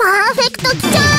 パーフェクト基調